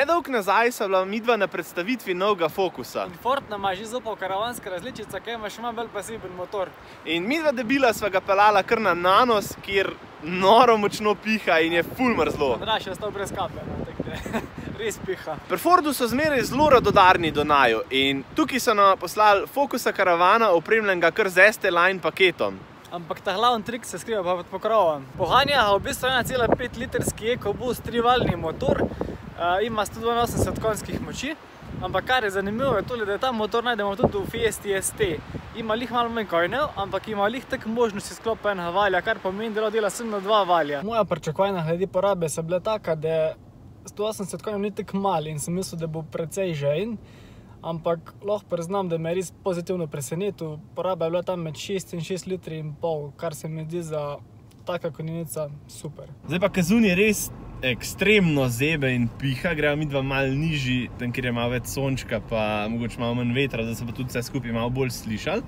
Nedolg nazaj so bila midva na predstavitvi novega Fokusa. In Ford nam je že zopal karavanska različica, ki ima še malo bolj pasiven motor. In midva debila sva ga pelala kar na nanos, kjer noro močno piha in je ful mrzlo. Draž je stal brez kape, no, tako da res piha. Pri Fordu so zmeraj zelo radodarni do naju in tukaj so nam poslali Fokusa karavana opremljenega kar z ST-Line paketom. Ampak ta glavni trik se skriva pa pod pokrovom. Pohanja v bistvu 1,5 litrski EcoBoost trivalni motor, ima 182 konjskih moči. Ampak kar je zanimivo je tole, da ta motor najdemo tudi v Fiesti ST. Ima lih malo manj konjev, ampak ima lih tak možnosti sklopa enega valja, kar pomeni, da dela sem na dva valja. Moja pričakovanja glede porabe so bile taka, da 180 konjev ni tako mal in sem mislil, da bo precej žejn. Ampak lahko priznam, da me je res pozitivno presenetil. Poraba je bila tam med 6 in 6 litri in pol, kar se mi zdi za taka konjenica super. Zdaj pa Kazun je res ekstremno zebe in piha, gremo mi dva malo nižji, tam kjer je malo več sončka, pa mogoče malo manj vetra, da se pa tudi vse skupaj malo bolj slišali.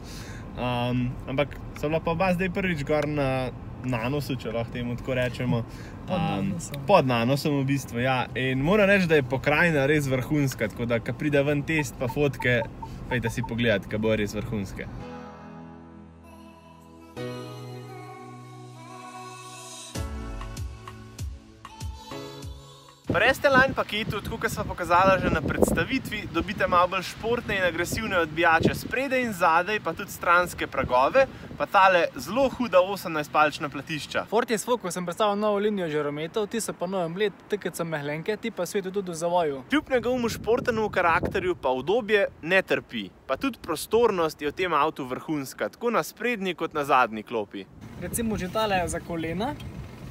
Um, ampak so bila pa oba zdaj prvič gor na nanosu, če lahko temu tako rečemo. Pod nanosom. Um, pod nanosom v bistvu, ja. In moram reči, da je pokrajina res vrhunska, tako da, ko pride ven test pa fotke, pejte si pogledat, kaj bo res vrhunske. Pri ST-Line paketu, tako kot smo pokazali že na predstavitvi, dobite malo bolj športne in agresivne odbijače spredaj in zadaj, pa tudi stranske pragove, pa tale zelo huda 18-palčna platišča. Ford je s Focusom predstavil novo linijo žarometov, ti so pa novem let, tikaj so mehlenke, ti pa svetu tudi v zavoju. Kljub njegovemu športnemu karakterju pa udobje ne trpi, pa tudi prostornost je v tem avtu vrhunska, tako na sprednji kot na zadnji klopi. Recimo že tale za kolena,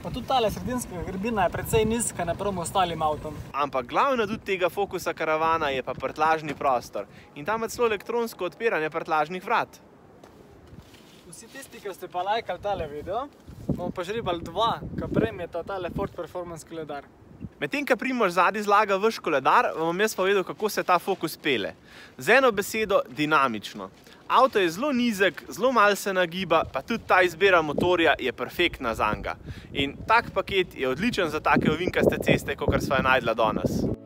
pa tudi tale sredinska grbina je precej nizka napram ostalim avtom. Ampak glavna tudi tega fokusa karavana je pa prtlažni prostor in tam je celo elektronsko odpiranje prtlažnih vrat. Vsi tisti, ki ste pa lajkali tale video, bomo pa žribali dva, ki prejmeta tale Ford Performance koledar. Medtem, ko Primož zadnji zlaga vaš koledar, vam jaz povedal, kako se ta fokus pele. Z eno besedo, dinamično. Avto je zelo nizek, zelo malo se nagiba, pa tudi ta izbira motorja je perfektna za njega. In tak paket je odličen za take ovinkaste ceste, kot sva jo najdla danes.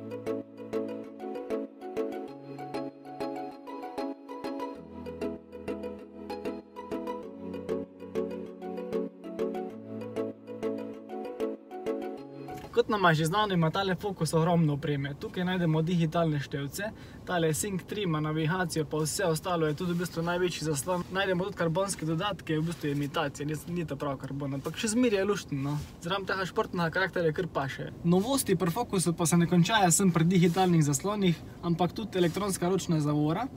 Kot nam je že znano, ima tale Focus ogromno opreme. Tukaj najdemo digitalne števce, tale Sync 3 ima navigacijo, pa vse ostalo je tudi v bistvu največji zaslon. Najdemo tudi karbonske dodatke, v bistvu je imitacija, ni, ni to prav karbon, ampak še zmeraj je luštno. No. Zraven tega športnega karakterja kar paše. Novosti pri Focusu pa se ne končajo sem pri digitalnih zaslonih, ampak tudi elektronska ročna zavora,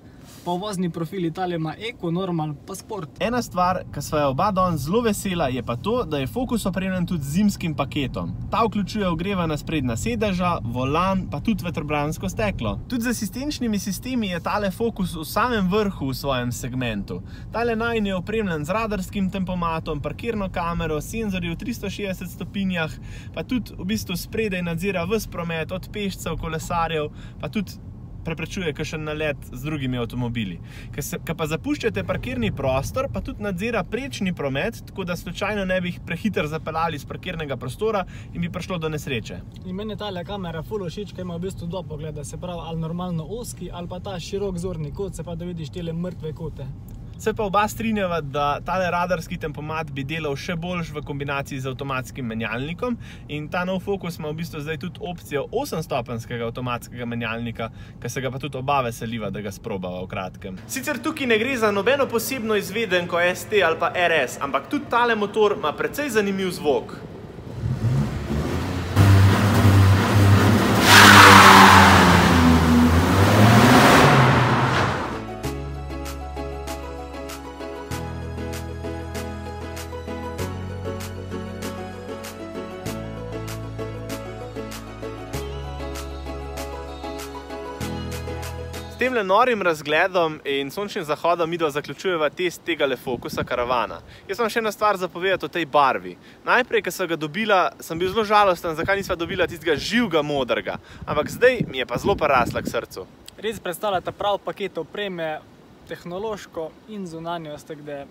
pa vozni profil Italije ima Eco, Normal, pa Sport. Ena stvar, ki sva jo oba danes zelo vesela, je pa to, da je Focus opremljen tudi z zimskim paketom. Ta vključuje ogrevana sprednja sedeža, volan, pa tudi vetrobransko steklo. Tudi z asistenčnimi sistemi je tale Focus v samem vrhu v svojem segmentu. Tale najn je opremljen z radarskim tempomatom, parkirno kamero, senzorji v 360 stopinjah, pa tudi v bistvu spredaj nadzira ves promet od pešcev, kolesarjev, pa tudi preprečuje kakšen nalet z drugimi avtomobili. Ko pa zapuščate parkirni prostor, pa tudi nadzira prečni promet, tako da slučajno ne bi jih prehiter zapeljali iz parkirnega prostora in bi prišlo do nesreče. In meni je tale kamera full všeč, ker ima v bistvu dva pogleda, se pravi ali normalno oski ali pa ta širok zorni kot, se pa da vidiš tele mrtve kote. Se pa oba strinjava, da tale radarski tempomat bi delal še boljš v kombinaciji z avtomatskim menjalnikom in ta nov Focus ima v bistvu zdaj tudi opcijo 8-stopenskega avtomatskega menjalnika, ki se ga pa tudi oba veseliva, da ga sprobava v kratkem. Sicer tukaj ne gre za nobeno posebno izvedenko ST ali pa RS, ampak tudi tale motor ima precej zanimiv zvok. Tem norim razgledom in sončnim zahodom midva zaključujeva test tega le fokusa karavana. Jaz vam še ena stvar zapovedati o tej barvi. Najprej, ko sem ga dobila, sem bil zelo žalosten, zakaj nisva dobila tistega živega modrega. Ampak zdaj mi je pa zelo parasla k srcu. Res predstavljata prav paket opreme, tehnološko in zunanjost, tako da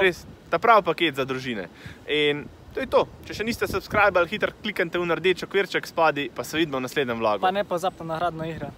Res, ta prav paket za družine. In To je to. Če še niste subskrbali, hitro kliknite v rdeč okvirček spodaj, pa se vidimo v naslednjem vlogu. Pa ne pozabite na nagradno igro.